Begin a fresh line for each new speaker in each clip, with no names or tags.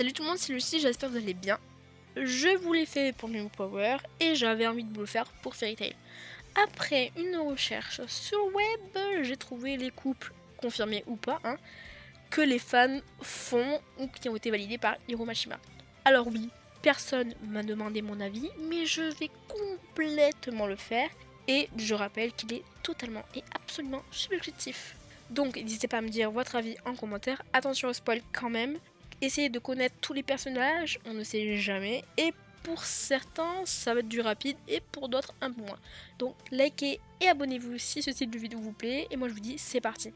Salut tout le monde, c'est Lucie, j'espère que vous allez bien. Je vous l'ai fait pour New Power et j'avais envie de vous le faire pour Fairy Tail. Après une recherche sur le web, j'ai trouvé les couples, confirmés ou pas, hein, que les fans font ou qui ont été validés par Hiro Mashima. Alors oui, personne m'a demandé mon avis, mais je vais complètement le faire et je rappelle qu'il est totalement et absolument subjectif. Donc n'hésitez pas à me dire votre avis en commentaire. Attention au spoil quand même. Essayez de connaître tous les personnages, on ne sait jamais. Et pour certains, ça va être du rapide et pour d'autres un peu moins. Donc likez et abonnez-vous si ce style de vidéo vous plaît. Et moi je vous dis c'est parti.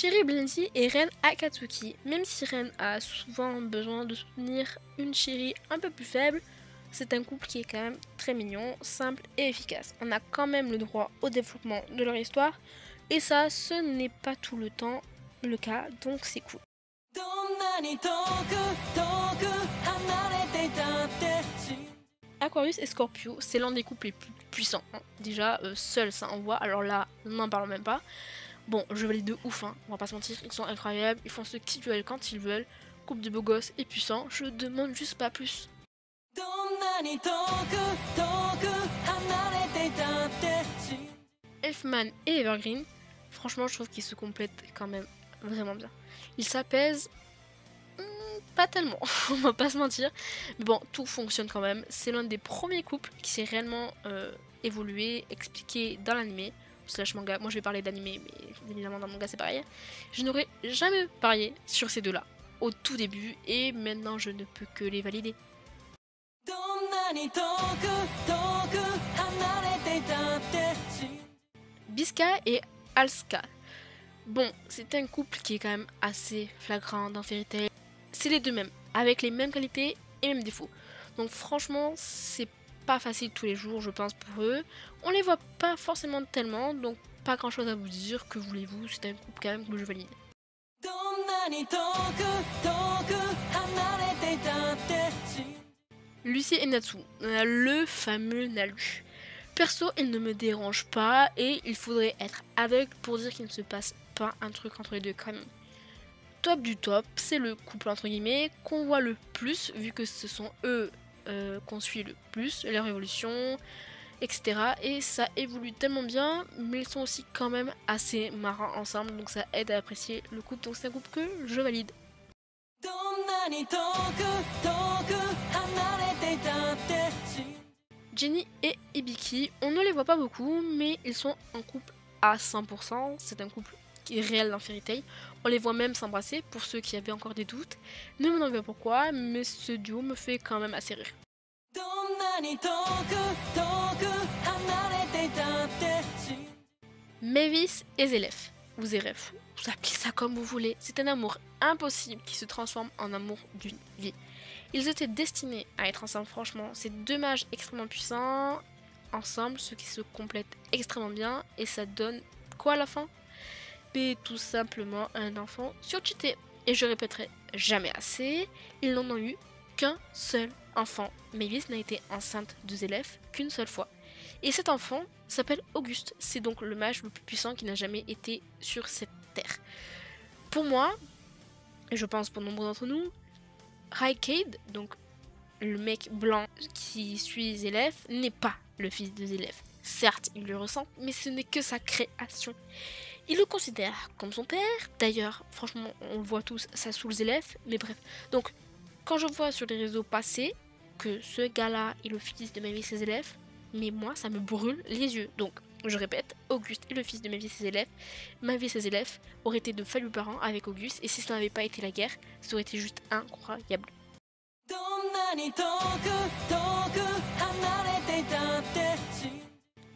Chérie Blinty est reine Akatsuki. Même si Ren a souvent besoin de soutenir une chérie un peu plus faible, c'est un couple qui est quand même très mignon, simple et efficace. On a quand même le droit au développement de leur histoire, et ça, ce n'est pas tout le temps le cas, donc c'est cool. Aquarius et Scorpio, c'est l'un des couples les plus puissants. hein. Déjà, euh, seul ça envoie, alors là, n'en parlons même pas. Bon, je valide de ouf, hein. on va pas se mentir, ils sont incroyables, ils font ce qu'ils veulent quand ils veulent. Couple de beaux gosses et puissants, je demande juste pas plus. Elfman et Evergreen, franchement, je trouve qu'ils se complètent quand même vraiment bien. Ils s'apaisent hmm, pas tellement, on va pas se mentir. Mais bon, tout fonctionne quand même. C'est l'un des premiers couples qui s'est réellement euh, évolué, expliqué dans l'animé, slash manga. Moi je vais parler d'animé, mais évidemment dans le manga c'est pareil. Je n'aurais jamais parié sur ces deux-là au tout début et maintenant je ne peux que les valider. Biska et Alska. Bon, c'est un couple qui est quand même assez flagrant dans Fairy Tail. C'est les deux mêmes, avec les mêmes qualités et mêmes défauts. Donc franchement, c'est pas facile tous les jours, je pense, pour eux. On les voit pas forcément tellement, donc pas grand chose à vous dire. Que voulez-vous? C'est un couple quand même que je valide. Lucie et Natsu, le fameux Nalu. Perso, il ne me dérange pas et il faudrait être aveugle pour dire qu'il ne se passe pas un truc entre les deux quand même. Top du top, c'est le couple entre guillemets qu'on voit le plus vu que ce sont eux euh, qu'on suit le plus, leur évolution, etc. Et ça évolue tellement bien, mais ils sont aussi quand même assez marrants ensemble, donc ça aide à apprécier le couple. Donc c'est un couple que je valide. Jenny et Ibiki, on ne les voit pas beaucoup, mais ils sont en couple à 100%. C'est un couple réel dans Fairy Tail. On les voit même s'embrasser pour ceux qui avaient encore des doutes. Ne me demandez pas pourquoi, mais ce duo me fait quand même assez rire. Mavis et Zélef. Vous Zéref, vous appelez ça comme vous voulez. C'est un amour impossible qui se transforme en amour d'une vie. Ils étaient destinés à être ensemble, franchement. C'est deux mages extrêmement puissants, ensemble, ceux qui se complètent extrêmement bien, et ça donne quoi à la fin? Tout simplement un enfant surcheaté. Et je répéterai jamais assez, ils n'en ont eu qu'un seul enfant. Mavis n'a été enceinte de élèves qu'une seule fois. Et cet enfant s'appelle Auguste. C'est donc le mage le plus puissant qui n'a jamais été sur cette terre. Pour moi, et je pense pour nombre d'entre nous, Raikade, donc le mec blanc qui suit Zélef, n'est pas le fils de Zélef. Certes, il le ressent, mais ce n'est que sa création. Il le considère comme son père. D'ailleurs, franchement, on le voit tous, ça saoule Zélef. Mais bref. Donc, quand je vois sur les réseaux passer que ce gars-là est le fils de Mavis et Zélef, mais moi, ça me brûle les yeux. Donc, je répète, Auguste est le fils de Mavis et Zélef. Mavis et Zélef auraient été de fabuleux parents avec Auguste, et si ça n'avait pas été la guerre, ça aurait été juste incroyable.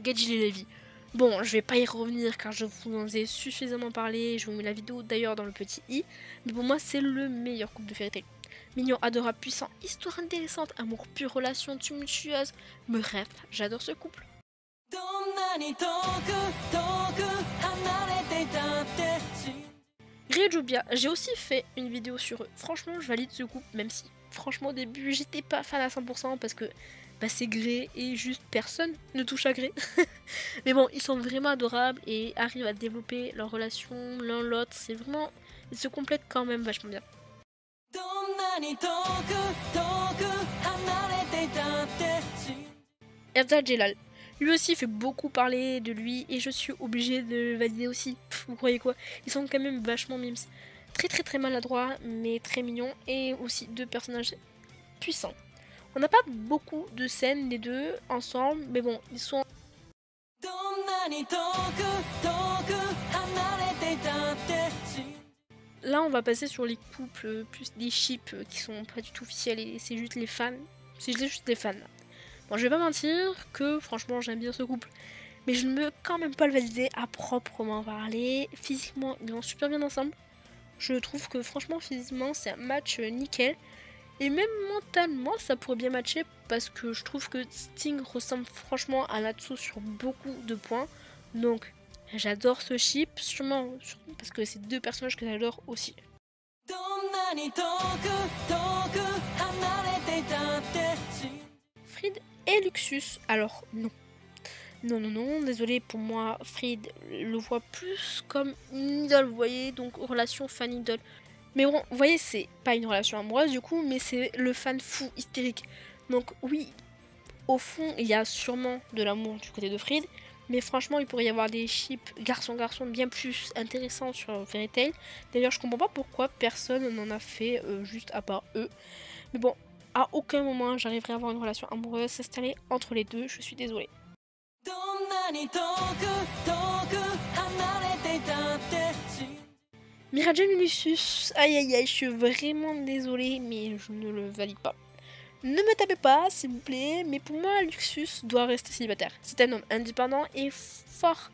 Gadji Levi. Bon, je vais pas y revenir car je vous en ai suffisamment parlé, je vous mets la vidéo d'ailleurs dans le petit i, mais pour moi c'est le meilleur couple de Tail. Mignon, adorable, puissant, histoire intéressante, amour pur, relation tumultueuse. Bref, j'adore ce couple. Jubia, j'ai aussi fait une vidéo sur eux. Franchement, je valide ce couple, même si, franchement, au début, j'étais pas fan à 100% parce que bah, c'est Gré et juste personne ne touche à Gré. Mais bon, ils sont vraiment adorables et arrivent à développer leur relation l'un l'autre. C'est vraiment. Ils se complètent quand même vachement bien. Erza Jelal. Lui aussi fait beaucoup parler de lui et je suis obligée de valider aussi. vous croyez quoi? Ils sont quand même vachement mimes. Très très très maladroits mais très mignons et aussi deux personnages puissants. On n'a pas beaucoup de scènes les deux ensemble mais bon ils sont... Là on va passer sur les couples plus des ships qui sont pas du tout officiels et c'est juste les fans. C'est juste les fans. Bon, je vais pas mentir que franchement j'aime bien ce couple. Mais je ne veux quand même pas le valider à proprement parler. Physiquement, ils vont super bien ensemble. Je trouve que franchement, physiquement, c'est un match nickel. Et même mentalement, ça pourrait bien matcher parce que je trouve que Sting ressemble franchement à Natsu sur beaucoup de points. Donc, j'adore ce chip, sûrement, parce que c'est deux personnages que j'adore aussi. Fried et Luxus. Alors non. Non, non, non, désolé pour moi, Fried le voit plus comme une idole, vous voyez, donc relation fan-idole. Mais bon, vous voyez, c'est pas une relation amoureuse du coup, mais c'est le fan fou, hystérique. Donc oui, au fond, il y a sûrement de l'amour du côté de Fried, mais franchement, il pourrait y avoir des chips garçon-garçon bien plus intéressants sur Fairy Tail. D'ailleurs, je comprends pas pourquoi personne n'en a fait euh, juste à part eux. Mais bon, à aucun moment j'arriverai à avoir une relation amoureuse s'installer entre les deux, je suis désolée. Miragen Lucius, aïe aïe aïe, je suis vraiment désolée, mais je ne le valide pas. Ne me tapez pas, s'il vous plaît, mais pour moi, Luxus doit rester célibataire. C'est un homme indépendant et fort.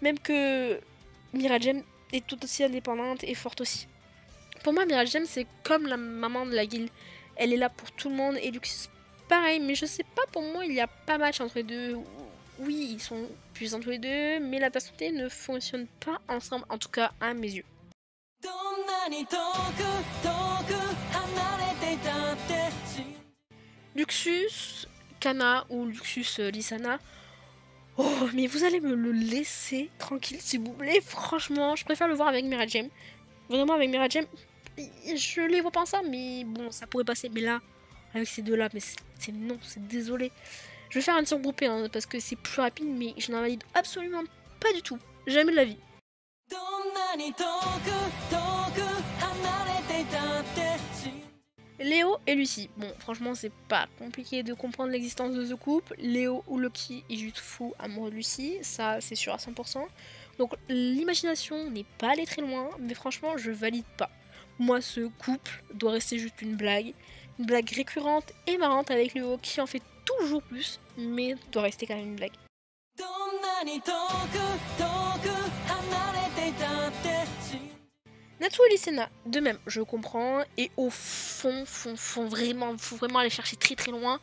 Même que Miragen est tout aussi indépendante et forte aussi. Pour moi, Miragen, c'est comme la maman de la guilde. Elle est là pour tout le monde et Luxus pareil, mais je sais pas, pour moi il n'y a pas match entre les deux. Oui, ils sont puissants tous les deux, mais la personnalité ne fonctionne pas ensemble, en tout cas à mes yeux. Luxus, Kana ou Luxus Lisana. Oh, mais vous allez me le laisser tranquille, s'il vous plaît. Franchement, je préfère le voir avec Mirajem. Vraiment, avec Mirajem, je les vois pas ça, mais bon, ça pourrait passer. Mais là, avec ces deux-là, mais c'est non, c'est désolé. Je vais faire un tir groupé hein, parce que c'est plus rapide, mais je n'en valide absolument pas du tout. Jamais de la vie. Léo et Lucie. Bon, franchement, c'est pas compliqué de comprendre l'existence de ce couple. Léo ou Loki est juste fou amoureux de Lucie, ça c'est sûr à 100%. Donc l'imagination n'est pas allée très loin, mais franchement, je valide pas. Moi, ce couple doit rester juste une blague. Une blague récurrente et marrante avec Léo qui en fait toujours plus, mais doit rester quand même une blague. Natsu et Lysena, de même, je comprends, et au fond, fond, fond, vraiment, faut vraiment aller chercher très très loin,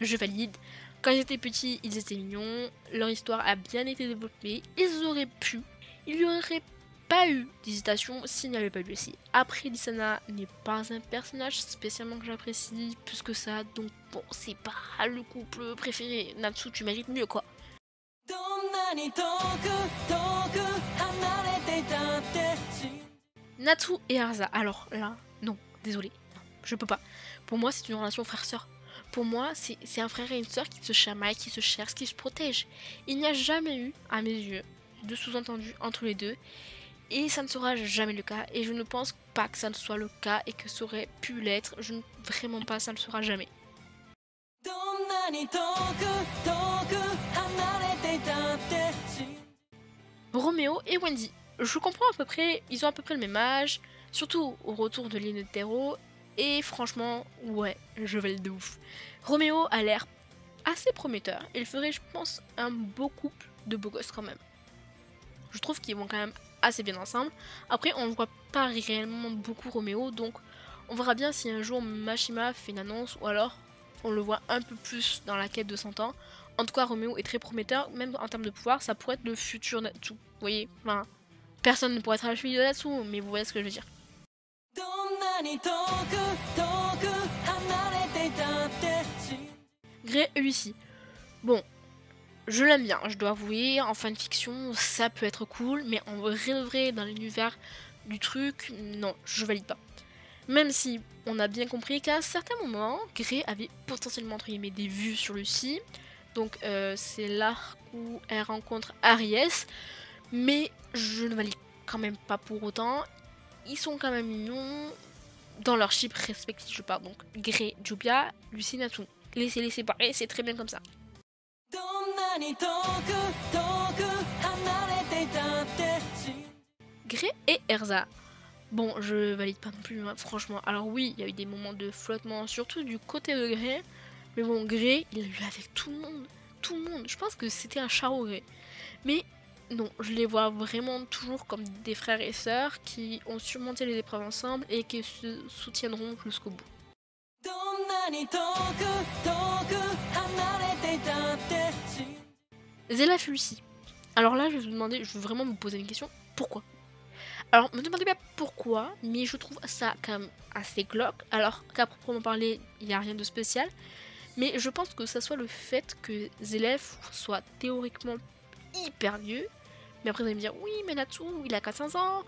je valide. Quand ils étaient petits, ils étaient mignons, leur histoire a bien été développée, ils auraient pu, il y aurait pas eu d'hésitation s'il n'y avait pas eu Lucie. Après, Lisana n'est pas un personnage spécialement que j'apprécie plus que ça, donc bon, c'est pas le couple préféré. Natsu, tu mérites mieux quoi. Natsu et Arza. Alors là, non, désolé, je peux pas. Pour moi, c'est une relation frère-sœur. Pour moi, c'est un frère et une sœur qui se chamaillent, qui se cherchent, qui se protègent. Il n'y a jamais eu, à mes yeux, de sous-entendu entre les deux. Et ça ne sera jamais le cas. Et je ne pense pas que ça ne soit le cas et que ça aurait pu l'être. Je ne vraiment pas, ça ne sera jamais. Roméo et Wendy. Je comprends à peu près, ils ont à peu près le même âge, surtout au retour de l'île de terreau. Et franchement, ouais, je vais le de ouf. Roméo a l'air assez prometteur. Il ferait, je pense, un beau couple de beaux gosses quand même. Je trouve qu'ils vont quand même assez bien ensemble. Après, on ne voit pas réellement beaucoup Roméo, donc on verra bien si un jour Mashima fait une annonce ou alors on le voit un peu plus dans la quête de 100 ans. En tout cas, Roméo est très prometteur, même en termes de pouvoir, ça pourrait être le futur Natsu. Vous voyez enfin, personne ne pourrait être à la cheville de Natsu, mais vous voyez ce que je veux dire. Grey Lucie. Bon, je l'aime bien, je dois avouer, en fanfiction, ça peut être cool, mais en vrai, vrai dans l'univers du truc, non, je valide pas. Même si on a bien compris qu'à un certain moment, Grey avait potentiellement entre guillemets des vues sur Lucie. Donc euh, c'est l'arc où elle rencontre Aries. Mais je ne valide quand même pas pour autant. Ils sont quand même mignons dans leur chip respectif, je parle. Donc Grey, Jubia, Lucie, Natsu. Laissez-les séparer, c'est très bien comme ça. Grey et Erza. Bon, je valide pas non plus, hein, franchement. Alors oui, il y a eu des moments de flottement, surtout du côté de Grey. Mais bon, Grey, il a eu avec tout le monde. Tout le monde. Je pense que c'était un charo Grey. Mais non, je les vois vraiment toujours comme des frères et sœurs qui ont surmonté les épreuves ensemble et qui se soutiendront jusqu'au bout. Zélaf Lucie. Alors là, je vais vous demander, je veux vraiment me poser une question. Pourquoi? Alors, me demandez pas pourquoi, mais je trouve ça quand même assez glauque. Alors qu'à proprement parler, il n'y a rien de spécial. Mais je pense que ça soit le fait que Zelef soit théoriquement hyper vieux. Mais après, vous allez me dire, oui, mais Natsu, il a 400 ans.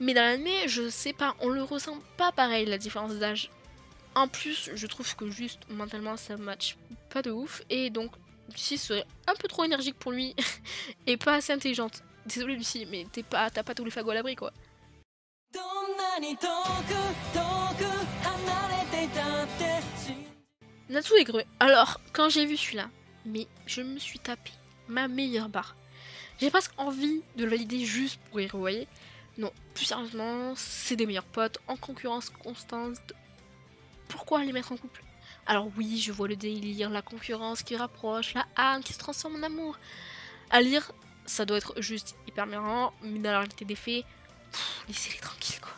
Mais dans l'année, je sais pas, on le ressent pas pareil, la différence d'âge. En plus, je trouve que juste mentalement, ça match pas de ouf. Et donc, Lucie serait un peu trop énergique pour lui et pas assez intelligente. Désolée Lucie, mais t'es pas, t'as pas tous les fagots à l'abri quoi. Natsu est greu. Alors, quand j'ai vu celui-là, mais je me suis tapé ma meilleure barre. J'ai presque envie de le valider juste pour y revoyer. Non, plus sérieusement, c'est des meilleurs potes, en concurrence constante. Pourquoi les mettre en couple? Alors oui, je vois le délire, la concurrence qui rapproche, la âme qui se transforme en amour. À lire, ça doit être juste hyper marrant, mais dans la réalité des faits, les séries tranquilles quoi.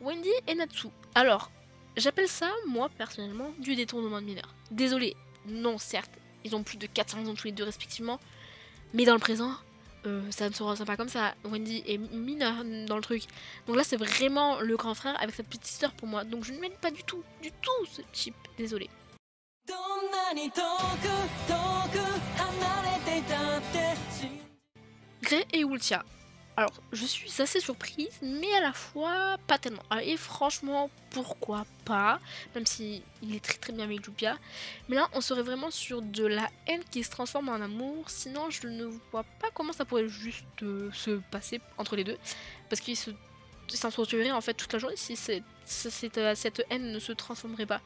Wendy et Natsu. Alors, j'appelle ça, moi personnellement, du détournement de mineurs. Désolé, non, certes, ils ont plus de 400 ans tous les deux respectivement, mais dans le présent, euh, ça ne se ressent pas comme ça. Wendy est mineure dans le truc. Donc là, c'est vraiment le grand frère avec sa petite sœur pour moi. Donc je ne mène pas du tout, du tout ce chip. Désolé. Grey et Ultia. Alors, je suis assez surprise, mais à la fois pas tellement. Et franchement, pourquoi pas Même si il est très très bien avec Jupia. Mais là, on serait vraiment sur de la haine qui se transforme en amour. Sinon, je ne vois pas comment ça pourrait juste euh, se passer entre les deux. Parce qu'ils se en fait toute la journée si cette, cette haine ne se transformerait pas.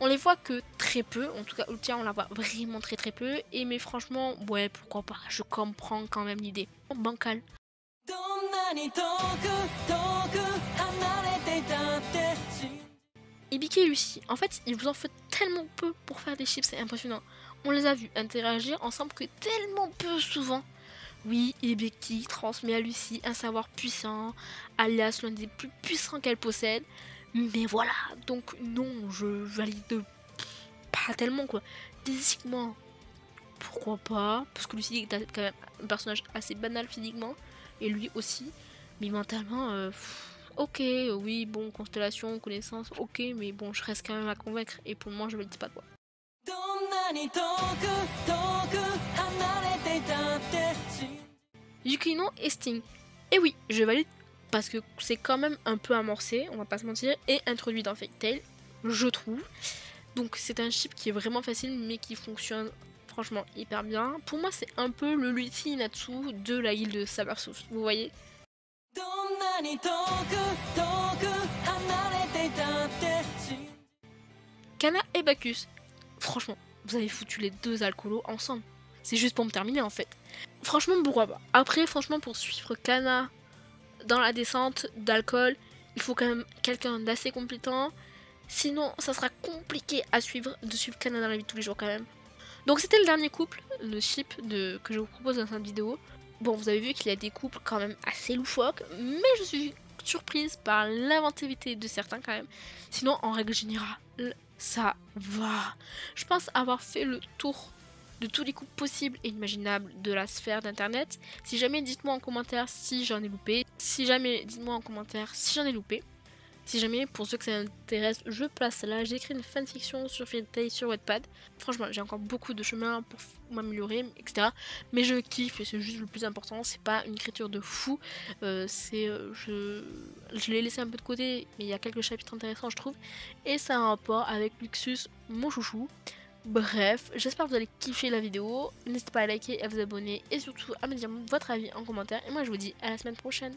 On les voit que très peu, en tout cas Ultia on la voit vraiment très très peu, et mais franchement, ouais pourquoi pas, je comprends quand même l'idée. Bancal. Ibiki et Lucie, en fait ils vous en font tellement peu pour faire des chips, c'est impressionnant. On les a vus interagir ensemble que tellement peu souvent. Oui, Ibiki transmet à Lucie un savoir puissant, alias l'un des plus puissants qu'elle possède. Mais voilà, donc non, je valide pas tellement quoi. Physiquement, pourquoi pas Parce que Lucie est quand même un personnage assez banal physiquement, et lui aussi. Mais mentalement, euh, ok, oui, bon, constellation, connaissance, ok, mais bon, je reste quand même à convaincre, et pour moi, je valide pas quoi. Yukino et Sting. Et oui, je valide parce que c'est quand même un peu amorcé, on va pas se mentir, et introduit dans Fairy Tail, je trouve. Donc c'est un chip qui est vraiment facile mais qui fonctionne franchement hyper bien. Pour moi c'est un peu le Luffy Natsu de la île de Sabertooth, vous voyez Kana et Bacchus. Franchement, vous avez foutu les deux alcoolos ensemble. C'est juste pour me terminer en fait. Franchement, pourquoi pas Après, franchement, pour suivre Kana dans la descente d'alcool, il faut quand même quelqu'un d'assez compétent. Sinon, ça sera compliqué à suivre, de suivre Canada dans la vie de tous les jours quand même. Donc c'était le dernier couple, le ship de, que je vous propose dans cette vidéo. Bon, vous avez vu qu'il y a des couples quand même assez loufoques, mais je suis surprise par l'inventivité de certains quand même. Sinon, en règle générale, ça va. Je pense avoir fait le tour de tous les coups possibles et imaginables de la sphère d'internet. Si jamais, dites-moi en commentaire si j'en ai loupé. Si jamais, dites-moi en commentaire si j'en ai loupé. Si jamais, pour ceux que ça intéresse, je place là. J'écris une fanfiction sur Fairy sur Wattpad. Franchement, j'ai encore beaucoup de chemin pour m'améliorer, etc. Mais je kiffe et c'est juste le plus important. C'est pas une écriture de fou. Euh, c'est, euh, je, je l'ai laissé un peu de côté, mais il y a quelques chapitres intéressants, je trouve. Et ça a un rapport avec Luxus, mon chouchou. Bref, j'espère que vous allez kiffer la vidéo. N'hésitez pas à liker, à vous abonner et surtout à me dire votre avis en commentaire. Et moi, je vous dis à la semaine prochaine.